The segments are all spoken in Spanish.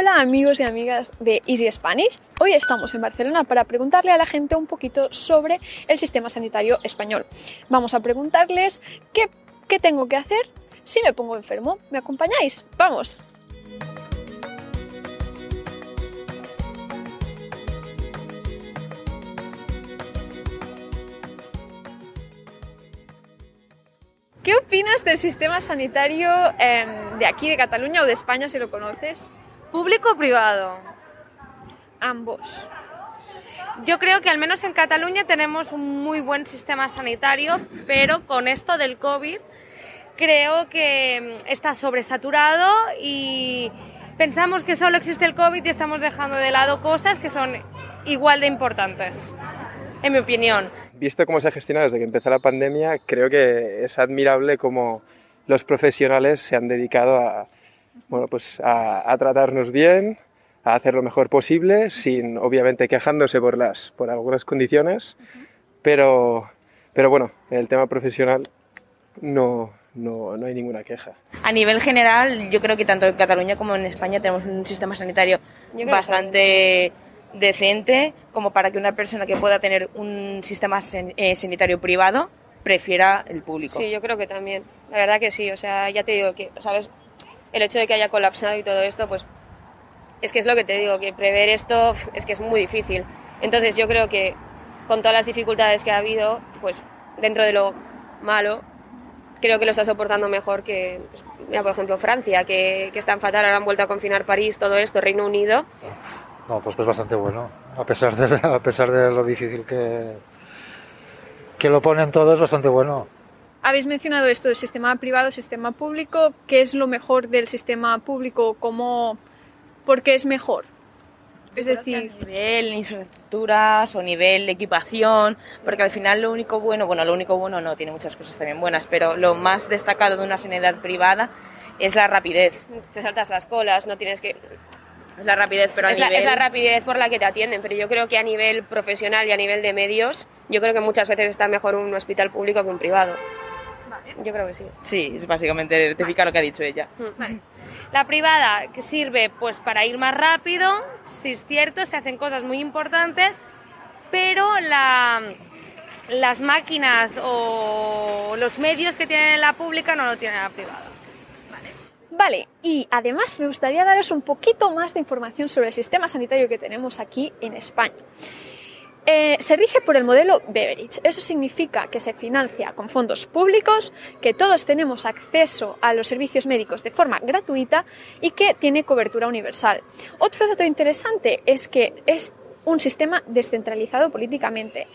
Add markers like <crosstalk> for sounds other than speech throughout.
Hola amigos y amigas de Easy Spanish. Hoy estamos en Barcelona para preguntarle a la gente un poquito sobre el sistema sanitario español. Vamos a preguntarles qué, qué tengo que hacer si me pongo enfermo. ¿Me acompañáis? Vamos. ¿Qué opinas del sistema sanitario em, de aquí, de Cataluña o de España, si lo conoces? ¿Público o privado? Ambos. Yo creo que al menos en Cataluña tenemos un muy buen sistema sanitario, pero con esto del COVID creo que mm, está sobresaturado y pensamos que solo existe el COVID y estamos dejando de lado cosas que son igual de importantes, en mi opinión visto cómo se ha gestionado desde que empezó la pandemia, creo que es admirable cómo los profesionales se han dedicado a, bueno, pues a, tratarnos bien, a hacer lo mejor posible, sin obviamente quejándose por, las, por algunas condiciones, pero, pero bueno, en el tema profesional no, no, no, hay ninguna queja. A nivel general, yo creo que tanto en Cataluña como en España tenemos un sistema sanitario bastante decente como para que una persona que pueda tener un sistema eh, sanitario privado prefiera el público. Sí, yo creo que también. La verdad que sí, o sea, ya te digo que, ¿sabes? El hecho de que haya colapsado y todo esto, pues es que es lo que te digo, que prever esto es que es muy difícil. Entonces yo creo que con todas las dificultades que ha habido, pues dentro de lo malo, creo que lo está soportando mejor que, pues, por ejemplo, Francia, que, que es tan fatal, ahora han vuelto a confinar París, todo esto, Reino Unido. No, pues que es bastante bueno. A pesar de, <laughs> a pesar de lo difícil que, que lo ponen todo, es bastante bueno. Habéis mencionado esto del sistema privado, sistema público. ¿Qué es lo mejor del sistema público? ¿Cómo, ¿Por qué es mejor? Es decir, a nivel infraestructuras o nivel equipación, porque al final lo único bueno, bueno, lo único bueno no, tiene muchas cosas también buenas, pero lo más destacado de una sanidad privada es la rapidez. Te saltas las colas, no tienes que es la rapidez, pero a es nivel... La, es la rapidez por la que te atienden, pero yo creo que a nivel profesional y a nivel de medios, yo creo que muchas veces está mejor un hospital público que un privado. Vale. Yo creo que sí. Sí, es básicamente rectificar lo que ha dicho ella. Vale. La privada que sirve pues para ir más rápido, si es cierto, se hacen cosas muy importantes, pero la, las máquinas o los medios que tiene la pública no lo tiene la privada. Vale, y además me gustaría daros un poquito más de información sobre el sistema sanitario que tenemos aquí en España. Eh, se rige por el modelo Beveridge. Eso significa que se financia con fondos públicos, que todos tenemos acceso a los servicios médicos de forma gratuita y que tiene cobertura universal. Otro dato interesante es que es un sistema descentralizado políticamente.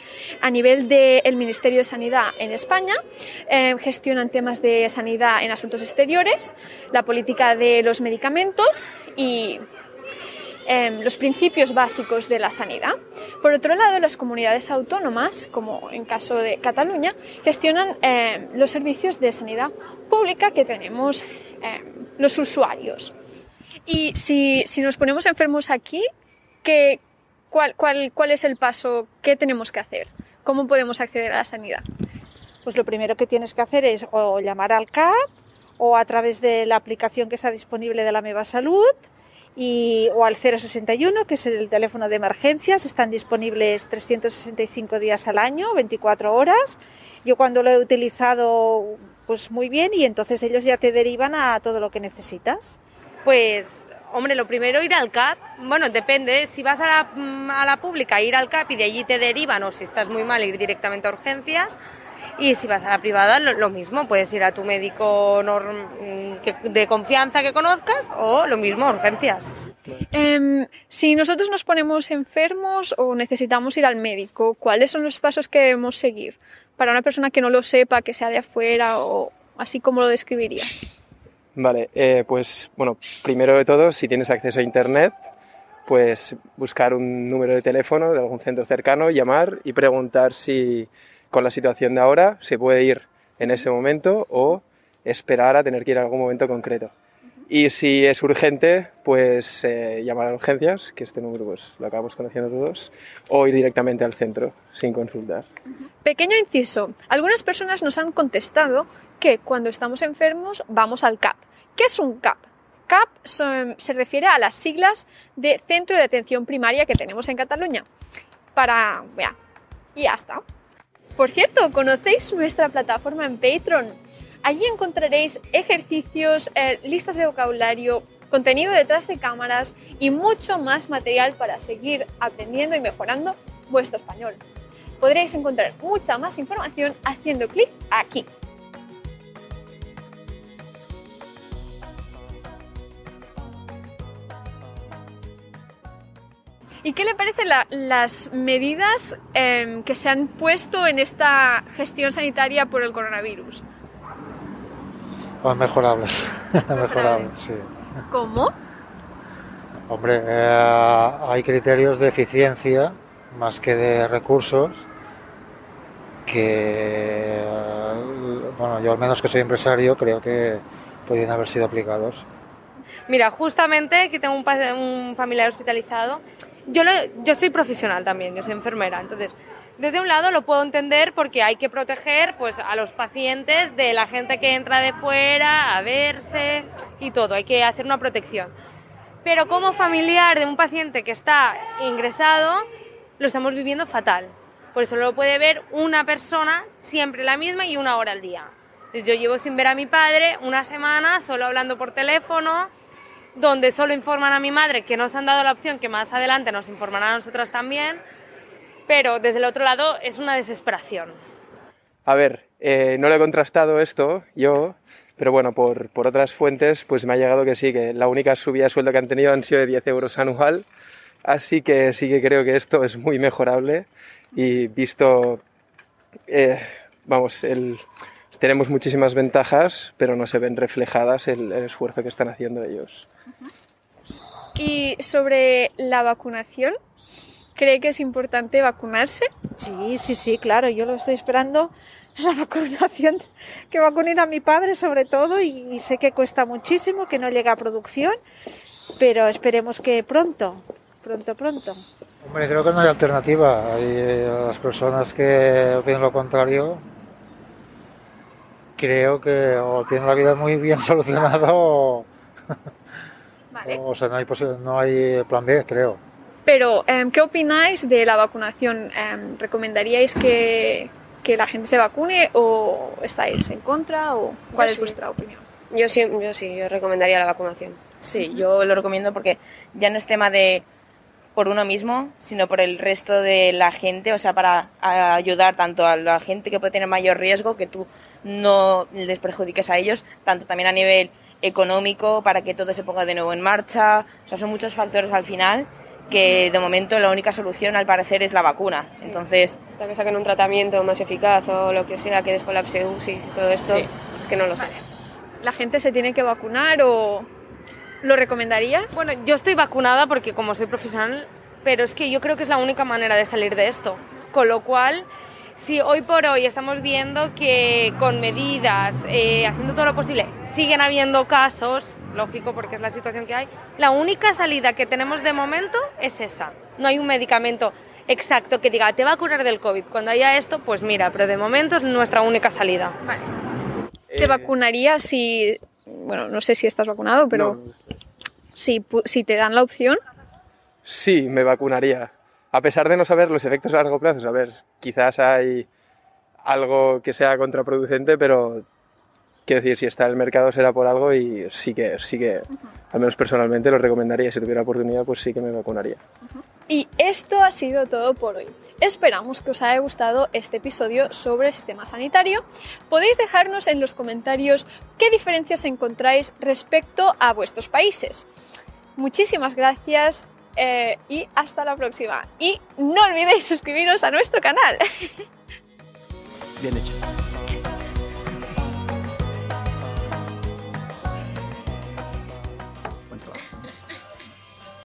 A nivel del Ministerio de Sanidad en España, eh, gestionan temas de sanidad en asuntos exteriores, la política de los medicamentos y em, los principios básicos de la sanidad. Por otro lado, las comunidades autónomas, como en caso de Cataluña, gestionan em, los servicios de sanidad pública que tenemos em, los usuarios. Y si, nos ponemos enfermos aquí, ¿qué, ¿cuál, es el paso? ¿Qué tenemos que hacer? ¿Cómo podemos acceder a la sanidad? Pues lo primero que tienes que hacer es o llamar al CAP o a través de la aplicación que está disponible de la Meva Salud o al 061, que es el teléfono de emergencias. Están disponibles 365 días al año, 24 horas. Yo cuando lo he utilizado, pues muy bien, y entonces ellos ya te derivan a todo lo que necesitas. Pues Hombre, lo primero ir al CAP, bueno, depende, si vas a la, mm, a la pública, ir al CAP y de allí te derivan, o si estás muy mal, ir directamente a urgencias. Y si vas a la privada, lo, mismo, puedes ir a tu médico mm, de confianza que conozcas o lo mismo, urgencias. Em, si nosotros nos ponemos enfermos o necesitamos ir al médico, ¿cuáles son los pasos que debemos seguir? Para una persona que no lo sepa, que sea de afuera o así como lo describiría. Vale, eh, pues bueno, primero de todo, si tienes acceso a Internet, pues buscar un número de teléfono de algún centro cercano, llamar y preguntar si con la situación de ahora se puede ir en ese momento o esperar a tener que ir a algún momento concreto. Y si es urgente, pues eh, llamar a urgencias, que este número pues lo acabamos conociendo todos, o ir directamente al centro sin consultar. Pequeño inciso. Algunas personas nos han contestado que cuando estamos enfermos vamos al CAP. ¿Qué es un CAP? CAP se refiere a las siglas de Centro de Atención Primaria que tenemos en Cataluña. Para... ya, y ya está. Por cierto, ¿conocéis nuestra plataforma en Patreon? Allí encontraréis ejercicios, eh, listas de vocabulario, contenido detrás de cámaras y mucho más material para seguir aprendiendo y mejorando vuestro español. Podréis encontrar mucha más información haciendo clic aquí. ¿Y qué le parecen las medidas em, que se han puesto en esta gestión sanitaria por el coronavirus? Pues mejorables, <laughs> mejorables, sí. ¿Cómo? Hombre, eh, hay criterios de eficiencia más que de recursos que, bueno, yo al menos que soy empresario creo que podrían haber sido aplicados. Mira, justamente aquí tengo un, un familiar hospitalizado yo, yo soy profesional también, yo soy enfermera, entonces desde un lado lo puedo entender porque hay que proteger pues, a los pacientes de la gente que entra de fuera a verse y todo, hay que hacer una protección. Pero como familiar de un paciente que está ingresado, lo estamos viviendo fatal. Por eso lo puede ver una persona siempre la misma y una hora al día. Entonces, yo llevo sin ver a mi padre una semana solo hablando por teléfono, donde solo informan a mi madre que nos han dado la opción que más adelante nos informarán a nosotras también, pero desde el otro lado es una desesperación. A ver, eh, no lo he contrastado esto yo, pero bueno, por, por, otras fuentes pues me ha llegado que sí, que la única subida de sueldo que han tenido han sido de 10 euros anual, así que sí que creo que esto es muy mejorable y visto, eh, vamos, el, tenemos muchísimas ventajas, pero no se ven reflejadas el, el esfuerzo que están haciendo ellos. Y sobre la vacunación, ¿cree que es importante vacunarse? Sí, sí, sí, claro, yo lo estoy esperando <laughs> la vacunación, que vacunen a mi padre sobre todo y, sé que cuesta muchísimo, que no llega a producción, pero esperemos que pronto, pronto, pronto. Hombre, creo que no hay alternativa. Hay eh, las personas que opinan lo contrario, creo que o tienen la vida muy bien <laughs> solucionada o... O sea, no hay, no hay plan B, creo. Pero, em, ¿qué opináis de la vacunación? Em, ¿Recomendaríais que, que, la gente se vacune o estáis en contra? o ¿Cuál es vuestra opinión? Yo sí, yo sí, yo recomendaría la vacunación. Sí, yo lo recomiendo porque ya no es tema de por uno mismo, sino por el resto de la gente, o sea, para ayudar tanto a la gente que puede tener mayor riesgo, que tú no les perjudiques a ellos, tanto también a nivel económico para que todo se ponga de nuevo en marcha. O sea, son muchos factores al final que de momento la única solución al parecer es la vacuna. Entonces, hasta que saquen un tratamiento más eficaz o lo que sea que descolapse UCI, todo esto, es que no lo sé. ¿La gente se tiene que vacunar o lo recomendarías? Bueno, yo estoy vacunada porque como soy profesional, pero es que yo creo que es la única manera de salir de esto. Con lo cual, si hoy por hoy estamos viendo que con medidas, eh, haciendo todo lo posible, siguen habiendo casos, lógico porque es la situación que hay, la única salida que tenemos de momento es esa. No hay un medicamento exacto que diga, te va a curar del COVID. Cuando haya esto, pues mira, pero de momento es nuestra única salida. Vale. ¿Te vacunarías si, bueno, no sé si estás vacunado, pero si, si te dan la opción? Sí, me vacunaría a pesar de no saber los efectos a largo plazo, a ver, quizás hay algo que sea contraproducente, pero quiero decir, si está en el mercado será por algo y sí que, sí que, al menos personalmente lo recomendaría, si tuviera oportunidad, pues sí que me vacunaría. Y esto ha sido todo por hoy. Esperamos que os haya gustado este episodio sobre el sistema sanitario. Podéis dejarnos en los comentarios qué diferencias encontráis respecto a vuestros países. Muchísimas gracias eh, y hasta la próxima. Y no olvidéis suscribiros a nuestro canal. Bien hecho.